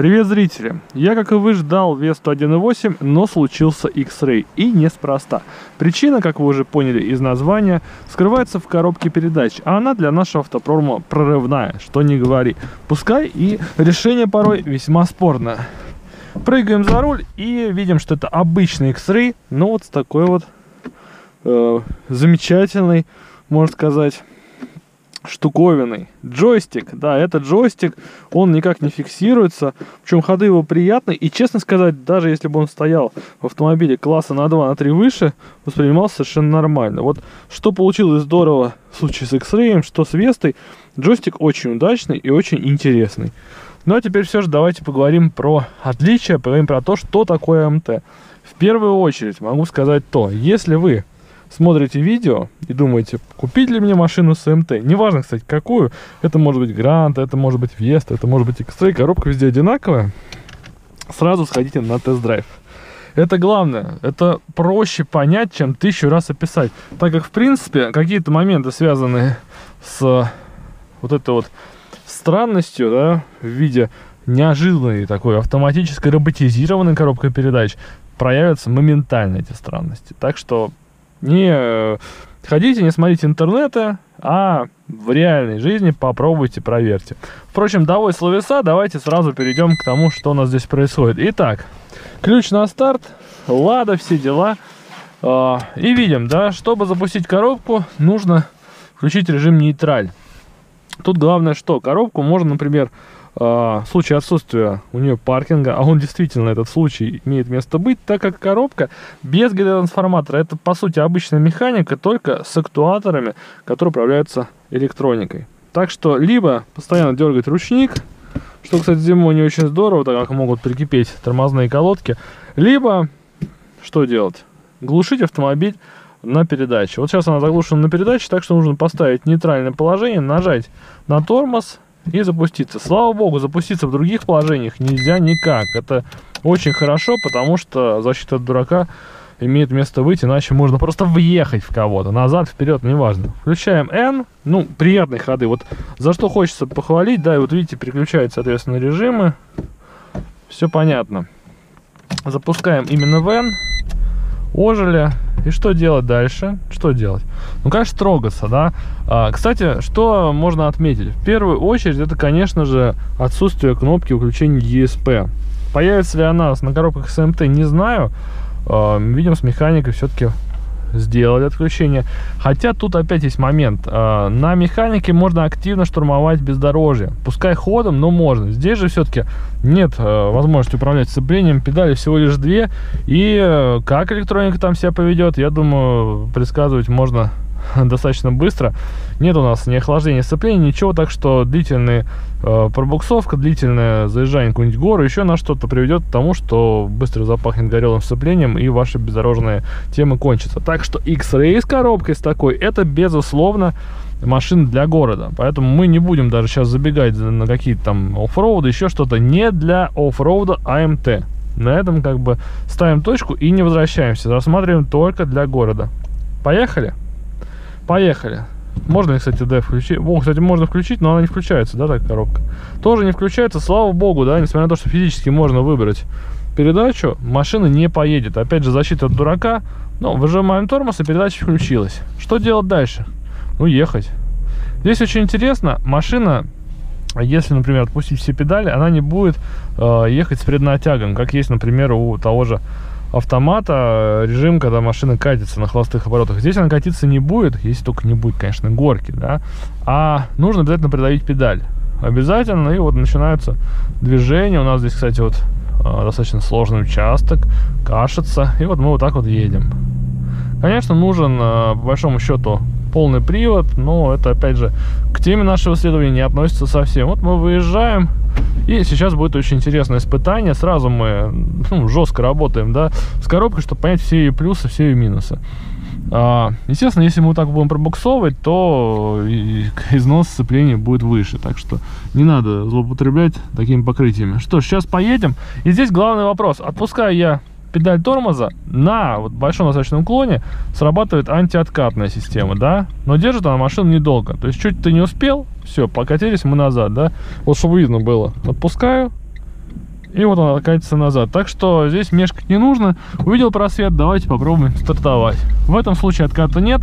Привет, зрители! Я, как и вы, ждал Весту 1.8, но случился X-Ray. И неспроста. Причина, как вы уже поняли из названия, скрывается в коробке передач, а она для нашего автопрома прорывная, что не говори. Пускай и решение порой весьма спорное. Прыгаем за руль и видим, что это обычный X-Ray, но вот с такой вот э, замечательной, можно сказать, штуковиной. Джойстик, да, это джойстик, он никак не фиксируется, причем ходы его приятные, и, честно сказать, даже если бы он стоял в автомобиле класса на 2, на 3 выше, воспринимался совершенно нормально. Вот что получилось здорово в случае с X-Ray, что с Вестой, джойстик очень удачный и очень интересный. Ну а теперь все же давайте поговорим про отличия, поговорим про то, что такое МТ. В первую очередь могу сказать то, если вы смотрите видео и думаете, купить ли мне машину с МТ, неважно, кстати, какую, это может быть Грант, это может быть Веста, это может быть X-Ray, коробка везде одинаковая, сразу сходите на тест-драйв. Это главное, это проще понять, чем тысячу раз описать, так как, в принципе, какие-то моменты, связанные с вот этой вот странностью, да, в виде неожиданной такой автоматической роботизированной коробкой передач, проявятся моментально эти странности. Так что не э, ходите, не смотрите интернета, а в реальной жизни попробуйте, проверьте. Впрочем, давай словеса, давайте сразу перейдем к тому, что у нас здесь происходит. Итак, ключ на старт, лада, все дела. А, и видим, да, чтобы запустить коробку, нужно включить режим нейтраль. Тут главное что, коробку можно, например, в случае отсутствия у нее паркинга, а он действительно этот случай имеет место быть, так как коробка без гидротрансформатора, это по сути обычная механика, только с актуаторами, которые управляются электроникой. Так что либо постоянно дергать ручник, что, кстати, зимой не очень здорово, так как могут прикипеть тормозные колодки, либо что делать? Глушить автомобиль на передаче. Вот сейчас она заглушена на передаче, так что нужно поставить нейтральное положение, нажать на тормоз и запуститься. Слава богу, запуститься в других положениях нельзя никак. Это очень хорошо, потому что защита от дурака имеет место быть, иначе можно просто въехать в кого-то. Назад, вперед, неважно. Включаем N. Ну, приятные ходы. Вот за что хочется похвалить, да, и вот видите, переключают, соответственно, режимы. Все понятно. Запускаем именно в N ожили. И что делать дальше? Что делать? Ну, конечно, трогаться, да. А, кстати, что можно отметить? В первую очередь, это, конечно же, отсутствие кнопки выключения ESP. Появится ли она на коробках SMT, не знаю. А, видим, с механикой все-таки сделали отключение. Хотя тут опять есть момент. А, на механике можно активно штурмовать бездорожье. Пускай ходом, но можно. Здесь же все-таки нет а, возможности управлять сцеплением. Педали всего лишь две. И э, как электроника там себя поведет, я думаю, предсказывать можно достаточно быстро. Нет у нас ни охлаждения сцепления, ничего, так что длительная э, пробуксовка, длительное заезжание в какую-нибудь гору, еще на что-то приведет к тому, что быстро запахнет горелым сцеплением и ваша бездорожная тема кончится. Так что X-Ray с коробкой с такой, это безусловно машина для города. Поэтому мы не будем даже сейчас забегать на какие-то там оффроуды, еще что-то. Не для оффроуда АМТ. На этом как бы ставим точку и не возвращаемся. Рассматриваем только для города. Поехали? Поехали. Можно, кстати, D включить. О, кстати, можно включить, но она не включается, да, так коробка. Тоже не включается, слава богу, да, несмотря на то, что физически можно выбрать передачу, машина не поедет. Опять же, защита от дурака. Но выжимаем тормоз, и передача включилась. Что делать дальше? Ну, ехать. Здесь очень интересно, машина, если, например, отпустить все педали, она не будет э, ехать с преднатягом, как есть, например, у того же автомата режим, когда машина катится на холостых оборотах. Здесь она катиться не будет, если только не будет, конечно, горки, да. А нужно обязательно придавить педаль. Обязательно, и вот начинаются движения. У нас здесь, кстати, вот а, достаточно сложный участок, кашится. И вот мы вот так вот едем. Конечно, нужен, а, по большому счету, полный привод, но это, опять же, к теме нашего исследования не относится совсем. Вот мы выезжаем, и сейчас будет очень интересное испытание. Сразу мы ну, жестко работаем, да, с коробкой, чтобы понять все ее плюсы, все ее минусы. А, естественно, если мы так будем пробуксовывать, то износ сцепления будет выше. Так что не надо злоупотреблять такими покрытиями. Что ж, сейчас поедем. И здесь главный вопрос. Отпускаю я педаль тормоза на вот большом достаточном уклоне срабатывает антиоткатная система, да, но держит она машину недолго. То есть чуть ты не успел, все, покатились мы назад, да. Вот чтобы видно было. Отпускаю, И вот она катится назад. Так что здесь мешкать не нужно. Увидел просвет, давайте попробуем стартовать. В этом случае отката нет.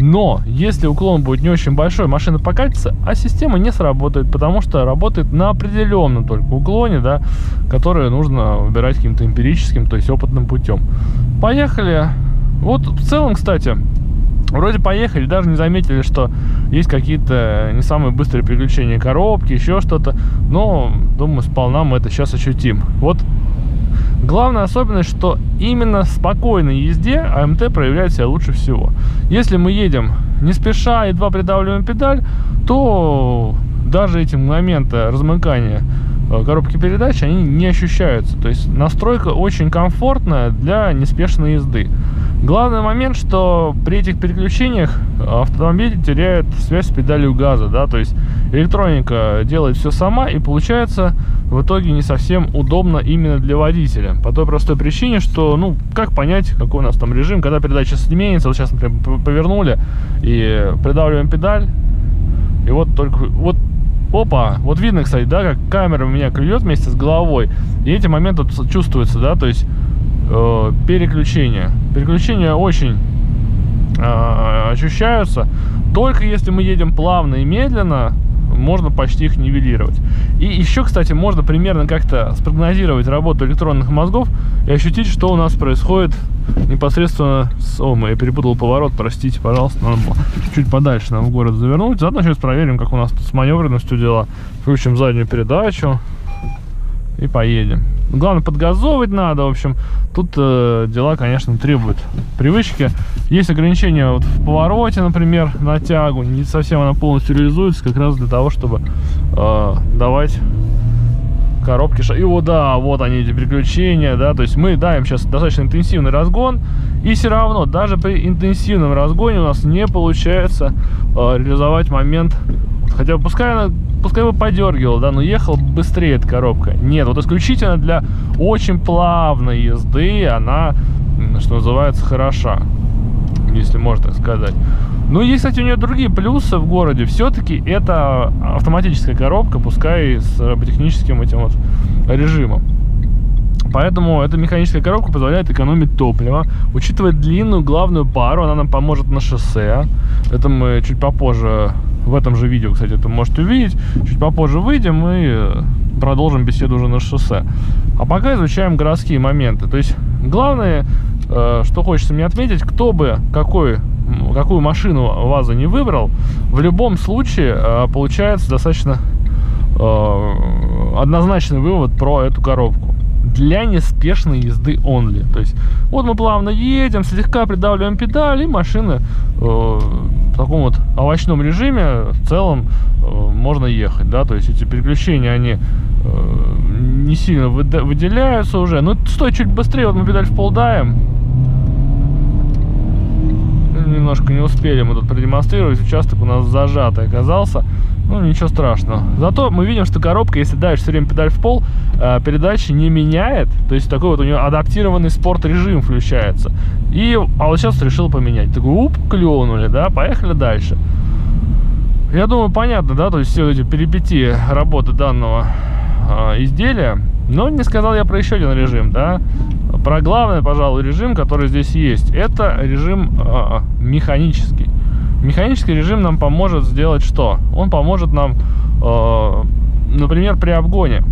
Но если уклон будет не очень большой, машина покатится, а система не сработает, потому что работает на определенном только уклоне, да, который нужно выбирать каким-то эмпирическим, то есть опытным путем. Поехали. Вот в целом, кстати, Вроде поехали, даже не заметили, что есть какие-то не самые быстрые переключения коробки, еще что-то. Но, думаю, сполна мы это сейчас ощутим. Вот главная особенность, что именно в спокойной езде АМТ проявляет себя лучше всего. Если мы едем не спеша, едва придавливаем педаль, то даже эти моменты размыкания коробки передач, они не ощущаются. То есть настройка очень комфортная для неспешной езды. Главный момент, что при этих переключениях автомобиль теряет связь с педалью газа, да, то есть электроника делает все сама и получается в итоге не совсем удобно именно для водителя. По той простой причине, что, ну, как понять, какой у нас там режим, когда передача сменится, вот сейчас, например, повернули и придавливаем педаль, и вот только, вот Опа, вот видно, кстати, да, как камера у меня клюет вместе с головой. И эти моменты чувствуются, да, то есть э, переключения. Переключения очень э, ощущаются. Только если мы едем плавно и медленно, можно почти их нивелировать. И еще, кстати, можно примерно как-то спрогнозировать работу электронных мозгов и ощутить, что у нас происходит непосредственно с... О, я перепутал поворот, простите, пожалуйста, надо было чуть подальше нам в город завернуть. Заодно сейчас проверим, как у нас тут с маневренностью дела. Включим заднюю передачу и поедем. Главное, подгазовывать надо, в общем. Тут э, дела, конечно, требуют привычки. Есть ограничения вот в повороте, например, на тягу. Не совсем она полностью реализуется, как раз для того, чтобы э, давать коробки. И вот, да, вот они, эти переключения, да. То есть мы даем сейчас достаточно интенсивный разгон. И все равно, даже при интенсивном разгоне у нас не получается э, реализовать момент. Хотя пускай она пускай бы подергивал, да, но ехал быстрее эта коробка. Нет, вот исключительно для очень плавной езды она, что называется, хороша. Если можно так сказать. Ну, есть, кстати, у нее другие плюсы в городе. Все-таки это автоматическая коробка, пускай с роботехническим этим вот режимом. Поэтому эта механическая коробка позволяет экономить топливо. Учитывая длинную главную пару, она нам поможет на шоссе. Это мы чуть попозже в этом же видео, кстати, это можете увидеть. Чуть попозже выйдем и э, продолжим беседу уже на шоссе. А пока изучаем городские моменты. То есть главное, э, что хочется мне отметить, кто бы какой какую машину ВАЗа не выбрал, в любом случае э, получается достаточно однозначный вывод про эту коробку для неспешной езды only. То есть вот мы плавно едем, слегка придавливаем педаль, и машина э, таком вот овощном режиме в целом э, можно ехать, да, то есть эти переключения, они э, не сильно выделяются уже. Ну, стой чуть быстрее, вот мы педаль в пол даем. Немножко не успели мы тут продемонстрировать, участок у нас зажатый оказался. Ну, ничего страшного. Зато мы видим, что коробка, если даешь все время педаль в пол, э, передачи не меняет. То есть такой вот у нее адаптированный спорт-режим включается. И, а вот сейчас решил поменять. Такой, уп, клюнули, да, поехали дальше. Я думаю, понятно, да, то есть все эти перипетии работы данного э, изделия. Но не сказал я про еще один режим, да. Про главный, пожалуй, режим, который здесь есть. Это режим э, механический. Механический режим нам поможет сделать что? Он поможет нам, э, например, при обгоне.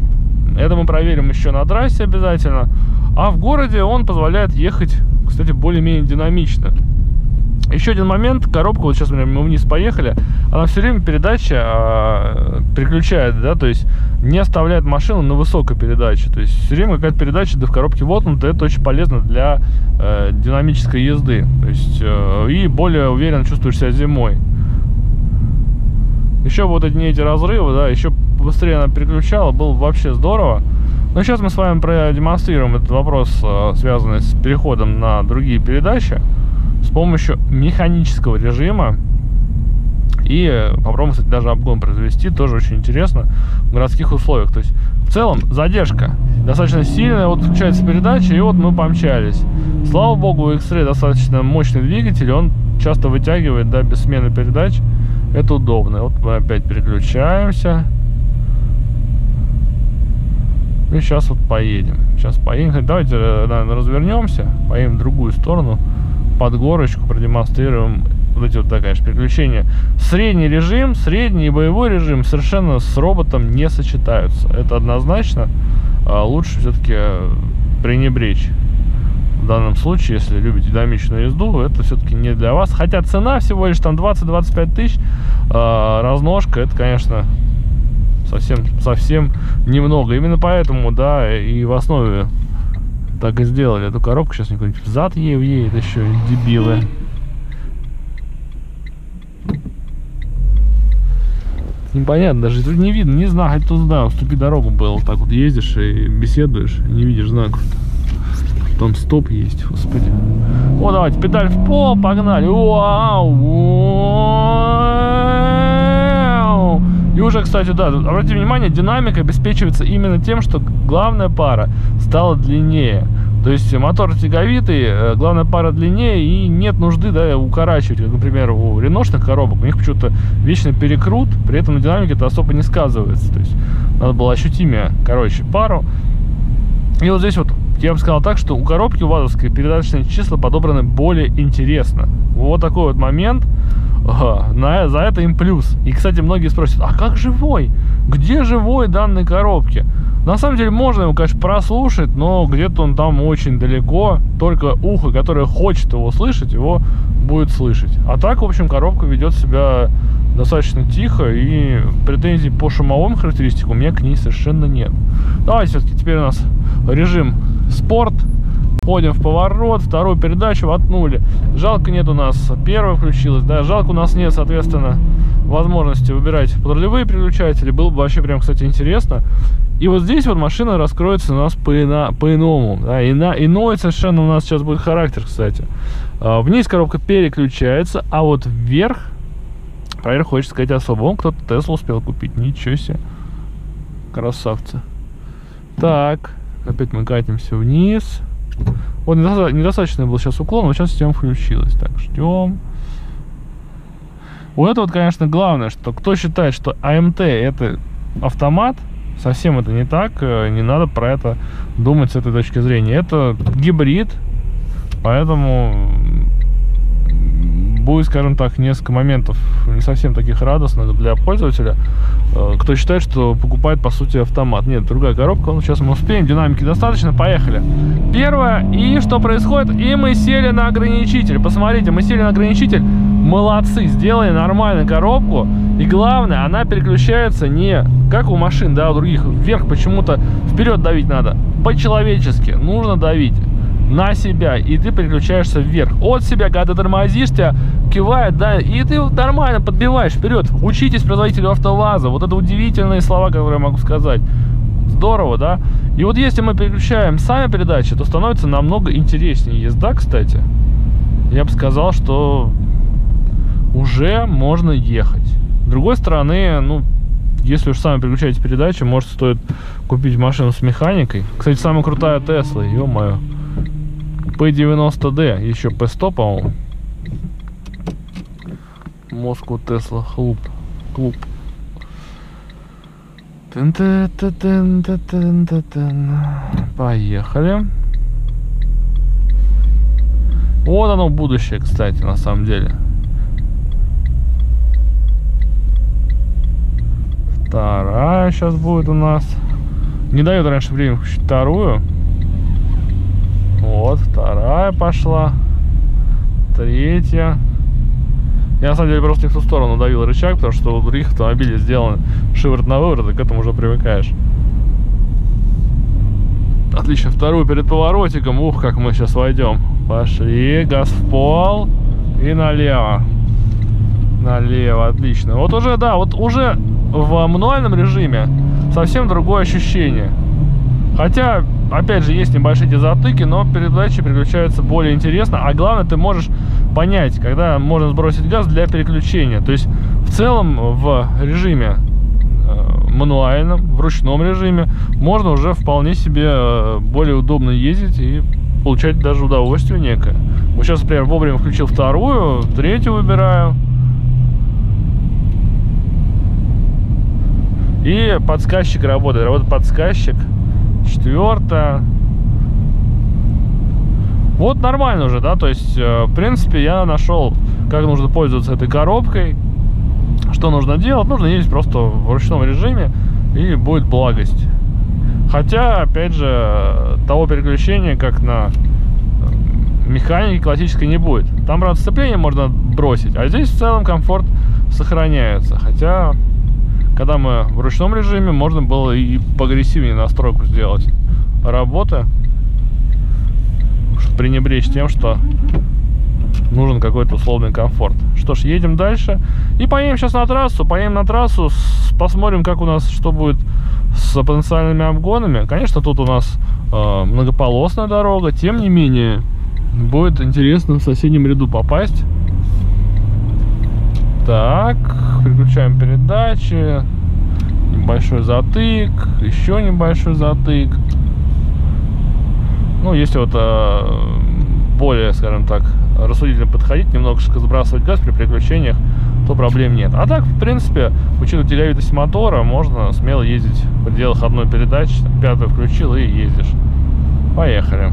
Это мы проверим еще на трассе обязательно. А в городе он позволяет ехать, кстати, более-менее динамично. Еще один момент, коробка, вот сейчас мы вниз поехали, она все время передача а, переключает, да, то есть не оставляет машину на высокой передаче. То есть все время какая-то передача да в коробке воткнута, это очень полезно для э, динамической езды. То есть э, и более уверенно чувствуешь себя зимой. Еще вот эти, эти разрывы, да, еще быстрее она переключала, было вообще здорово. Но сейчас мы с вами продемонстрируем этот вопрос, э, связанный с переходом на другие передачи помощью механического режима. И э, попробуем, кстати, даже обгон произвести, тоже очень интересно, в городских условиях. То есть, в целом, задержка достаточно сильная, вот включается передача, и вот мы помчались. Слава богу, у X-Ray достаточно мощный двигатель, он часто вытягивает, да, без смены передач. Это удобно. Вот мы опять переключаемся. Ну, сейчас вот поедем. Сейчас поедем. Давайте, э, наверное, развернемся, поедем в другую сторону, под горочку, продемонстрируем вот эти вот, да, конечно, приключения. Средний режим, средний и боевой режим совершенно с роботом не сочетаются. Это однозначно. А лучше все-таки э, пренебречь. В данном случае, если любите динамичную езду, это все-таки не для вас. Хотя цена всего лишь там 20-25 тысяч, э, разножка, это, конечно, совсем, совсем немного. Именно поэтому, да, и в основе так и сделали эту коробку. Сейчас никто-нибудь взад ей едет еще, дебилы. непонятно, даже тут не видно, не знаю, хоть знаю, уступи дорогу было, так вот ездишь и беседуешь, не видишь знаков. Там стоп есть, господи. О, давайте, педаль в пол, погнали. Вау! И уже, кстати, да, обратите внимание, динамика обеспечивается именно тем, что главная пара стала длиннее. То есть мотор тяговитый, э, главная пара длиннее и нет нужды да, укорачивать. Как, например, у реношных коробок у них почему-то вечный перекрут, при этом на динамике это особо не сказывается. То есть надо было ощутимее, короче, пару. И вот здесь вот я бы сказал так, что у коробки ВАЗовской передаточные числа подобраны более интересно. Вот такой вот момент. На, за это им плюс. И, кстати, многие спросят, а как живой? Где живой данной коробки? На самом деле можно его, конечно, прослушать, но где-то он там очень далеко. Только ухо, которое хочет его слышать, его будет слышать. А так, в общем, коробка ведет себя достаточно тихо, и претензий по шумовым характеристикам у меня к ней совершенно нет. Давайте все-таки теперь у нас режим спорт. Входим в поворот, вторую передачу воткнули. Жалко нет у нас первая включилась, да, жалко у нас нет, соответственно, возможности выбирать подрулевые переключатели. Было бы вообще прям, кстати, интересно. И вот здесь вот машина раскроется у нас по-иному. По да, ина, иной совершенно у нас сейчас будет характер, кстати. А, вниз коробка переключается, а вот вверх, проверь, хочется сказать особо. Он кто-то Теслу успел купить, ничего себе. Красавцы. Так, опять мы катимся вниз. Вот недостаточно был сейчас уклон, но сейчас система включилась. Так, ждем. Вот это вот, конечно, главное, что кто считает, что АМТ это автомат, совсем это не так, э, не надо про это думать с этой точки зрения. Это гибрид, поэтому будет, скажем так, несколько моментов не совсем таких радостных для пользователя, э, кто считает, что покупает, по сути, автомат. Нет, другая коробка, ну, сейчас мы успеем, динамики достаточно, поехали. Первое, и что происходит? И мы сели на ограничитель. Посмотрите, мы сели на ограничитель, молодцы, сделали нормальную коробку, и главное, она переключается не как у машин, да, у других, вверх почему-то вперед давить надо, по-человечески, нужно давить на себя, и ты переключаешься вверх. От себя, когда ты тормозишь, тебя кивает, да, и ты нормально подбиваешь вперед. Учитесь производителю автоваза. Вот это удивительные слова, которые я могу сказать. Здорово, да? И вот если мы переключаем сами передачи, то становится намного интереснее езда, кстати. Я бы сказал, что уже можно ехать. С другой стороны, ну, если уж сами переключаете передачи, может стоит купить машину с механикой. Кстати, самая крутая Тесла, ё-моё. P90D, еще P100, по-моему. Москву Тесла Клуб. Клуб. Поехали. Вот оно будущее, кстати, на самом деле. Вторая сейчас будет у нас. Не дает раньше времени включить вторую. Вот, вторая пошла. Третья. Я на самом деле просто не в ту сторону давил рычаг, потому что у других автомобилей сделан шиворот на выворот, и к этому уже привыкаешь. Отлично, вторую перед поворотиком. Ух, как мы сейчас войдем. Пошли, газ в пол и налево. Налево, отлично. Вот уже, да, вот уже в мануальном режиме совсем другое ощущение. Хотя, опять же, есть небольшие эти затыки, но передачи переключаются более интересно. А главное, ты можешь понять, когда можно сбросить газ для переключения. То есть, в целом, в режиме э, мануальном, в ручном режиме, можно уже вполне себе э, более удобно ездить и получать даже удовольствие некое. Вот сейчас, например, вовремя включил вторую, третью выбираю. И подсказчик работает. Работает подсказчик. четвертая. Вот нормально уже, да, то есть, э, в принципе, я нашел, как нужно пользоваться этой коробкой, что нужно делать. Нужно ездить просто в ручном режиме, и будет благость. Хотя, опять же, того переключения, как на механике классической не будет. Там, правда, сцепление можно бросить, а здесь в целом комфорт сохраняется. Хотя, когда мы в ручном режиме, можно было и поагрессивнее настройку сделать работы пренебречь тем, что нужен какой-то условный комфорт. Что ж, едем дальше. И поедем сейчас на трассу. Поедем на трассу, посмотрим, как у нас, что будет с потенциальными обгонами. Конечно, тут у нас э, многополосная дорога. Тем не менее, будет интересно в соседнем ряду попасть. Так, переключаем передачи. Небольшой затык, еще небольшой затык. Ну, если вот э, более, скажем так, рассудительно подходить, немножко сбрасывать газ при переключениях, то проблем нет. А так, в принципе, учитывая тяговитость мотора, можно смело ездить в пределах одной передачи, пятую включил и ездишь. Поехали.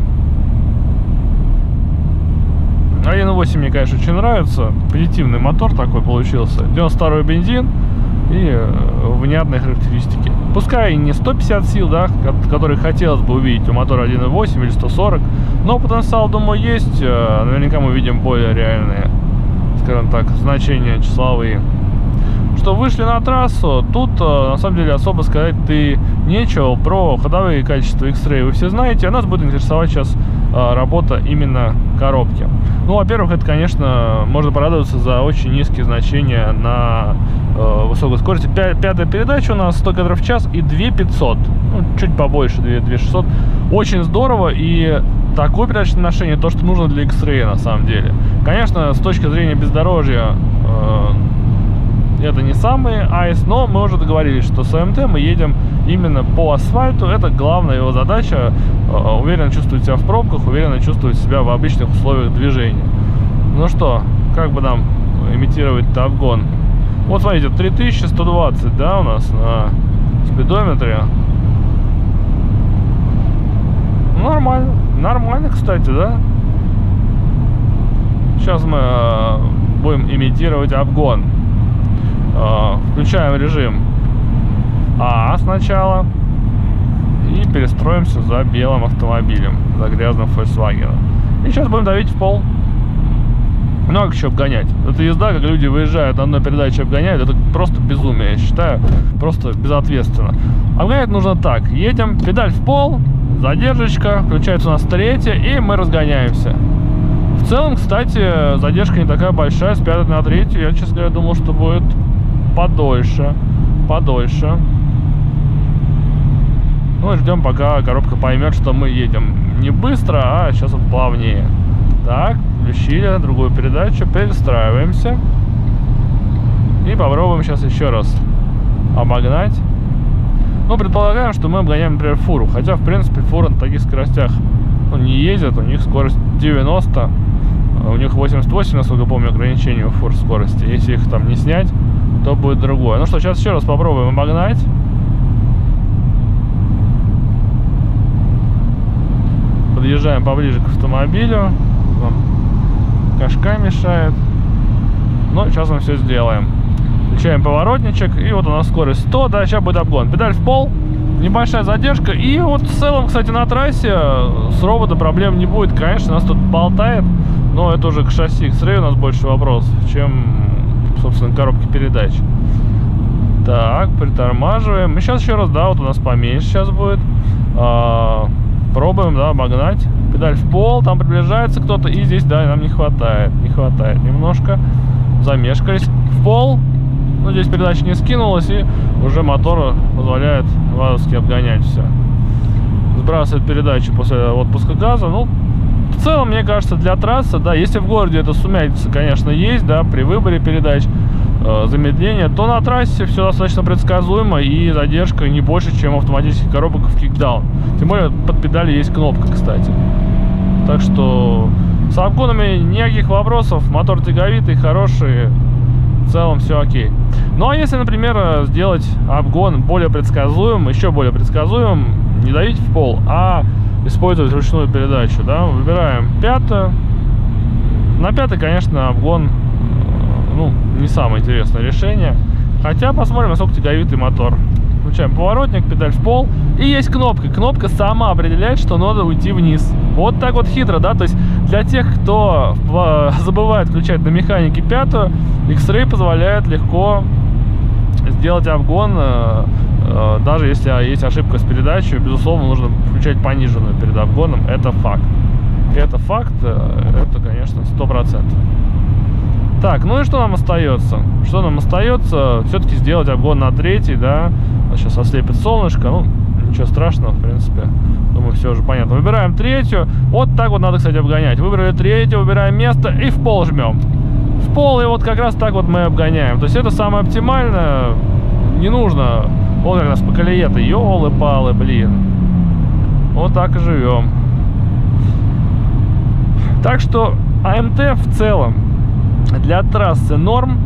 1.8 мне, конечно, очень нравится. Позитивный мотор такой получился. 92 бензин и э, внятные характеристики. Пускай не 150 сил, да, которые хотелось бы увидеть у мотора 1.8 или 140, но потенциал, думаю, есть. Э, наверняка мы видим более реальные, скажем так, значения числовые. Что вышли на трассу, тут э, на самом деле особо сказать ты нечего. Про ходовые качества X-Ray вы все знаете, а нас будет интересовать сейчас работа именно коробки. Ну, во-первых, это, конечно, можно порадоваться за очень низкие значения на э, высокой скорости. Пя пятая передача у нас 100 км в час и 2500. Ну, чуть побольше, 2 2600. Очень здорово и такое передачное отношение, то, что нужно для X-Ray на самом деле. Конечно, с точки зрения бездорожья э, это не самый айс, но мы уже договорились, что с АМТ мы едем именно по асфальту. Это главная его задача. Э, уверенно чувствовать себя в пробках, уверенно чувствовать себя в обычных условиях движения. Ну что, как бы нам имитировать обгон? Вот смотрите, 3120, да, у нас на спидометре. Нормально, нормально, кстати, да? Сейчас мы э, будем имитировать обгон. Э, включаем режим а сначала. И перестроимся за белым автомобилем, за грязным Volkswagen. И сейчас будем давить в пол. Много еще обгонять. Это езда, как люди выезжают на одной передаче обгоняют, это просто безумие, я считаю. Просто безответственно. Обгонять нужно так. Едем, педаль в пол, задержечка, включается у нас третья, и мы разгоняемся. В целом, кстати, задержка не такая большая, с пятой на третью. Я, честно говоря, думал, что будет подольше. Подольше. Ну, ждем, пока коробка поймет, что мы едем не быстро, а сейчас вот плавнее. Так, включили другую передачу, перестраиваемся. И попробуем сейчас еще раз обогнать. Ну, предполагаем, что мы обгоняем, например, фуру. Хотя, в принципе, фура на таких скоростях ну, не ездят. У них скорость 90. У них 88, насколько помню, ограничение у фур скорости. Если их там не снять, то будет другое. Ну что, сейчас еще раз попробуем обогнать. подъезжаем поближе к автомобилю. Нам кашка мешает. Но сейчас мы все сделаем. Включаем поворотничек. И вот у нас скорость 100. Да, сейчас будет обгон. Педаль в пол. Небольшая задержка. И вот в целом, кстати, на трассе с робота проблем не будет. Конечно, нас тут болтает. Но это уже к шасси. К у нас больше вопрос, чем, собственно, коробки передач. Так, притормаживаем. И сейчас еще раз, да, вот у нас поменьше сейчас будет. А, Пробуем, да, обогнать. Педаль в пол, там приближается кто-то. И здесь, да, нам не хватает. Не хватает немножко. Замешкались. В пол. Ну, здесь передача не скинулась. И уже мотор позволяет вазовски обгонять все. Сбрасывает передачу после отпуска газа. Ну, в целом, мне кажется, для трассы, да, если в городе это сумятица, конечно, есть, да, при выборе передач, э, замедления, то на трассе все достаточно предсказуемо и задержка не больше, чем автоматических коробок в кикдаун. Тем более под педали есть кнопка, кстати. Так что с обгонами никаких вопросов, мотор тяговитый, хороший. в целом все окей. Ну а если, например, сделать обгон более предсказуемым, еще более предсказуемым, не давить в пол, а использовать ручную передачу, да, выбираем пятую. На пятой, конечно, обгон, э, ну, не самое интересное решение. Хотя посмотрим, насколько тяговитый мотор. Включаем поворотник, педаль в пол. И есть кнопка. Кнопка сама определяет, что надо уйти вниз. Вот так вот хитро, да? То есть для тех, кто забывает включать на механике пятую, X-Ray позволяет легко сделать обгон, э, э, даже если есть ошибка с передачей, безусловно, нужно включать пониженную перед обгоном, это факт. Это факт, э, это, конечно, сто процентов. Так, ну и что нам остается? Что нам остается? Все-таки сделать обгон на третий, да. Сейчас ослепит солнышко, ну, ничего страшного, в принципе. Думаю, все уже понятно. Выбираем третью. Вот так вот надо, кстати, обгонять. Выбрали третью, выбираем место и в пол жмем. В пол, и вот как раз так вот мы обгоняем. То есть это самое оптимальное. Не нужно. Вот как раз по колее-то, елы-палы, блин. Вот так и живем. Так что АМТ в целом для трассы норм,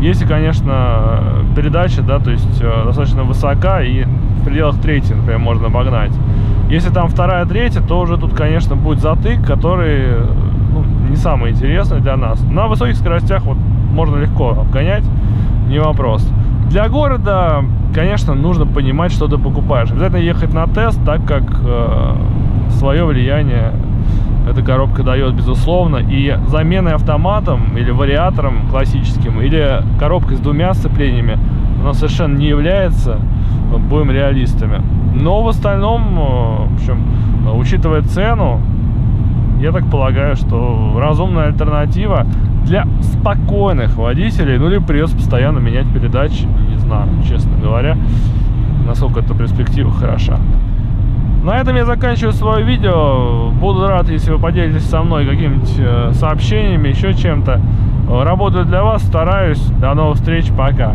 если, конечно, передача, да, то есть э, достаточно высока и в пределах третьей, например, можно обогнать. Если там вторая, третья, то уже тут, конечно, будет затык, который ну, не самый интересный для нас. На высоких скоростях вот можно легко обгонять, не вопрос. Для города, конечно, нужно понимать, что ты покупаешь. Обязательно ехать на тест, так как э, свое влияние эта коробка дает, безусловно. И заменой автоматом или вариатором классическим, или коробкой с двумя сцеплениями, она совершенно не является, будем реалистами. Но в остальном, э, в общем, учитывая цену, я так полагаю, что разумная альтернатива для спокойных водителей, ну, либо придется постоянно менять передачи, не знаю, честно говоря, насколько эта перспектива хороша. На этом я заканчиваю свое видео. Буду рад, если вы поделитесь со мной какими-нибудь э, сообщениями, еще чем-то. Работаю для вас, стараюсь. До новых встреч, пока.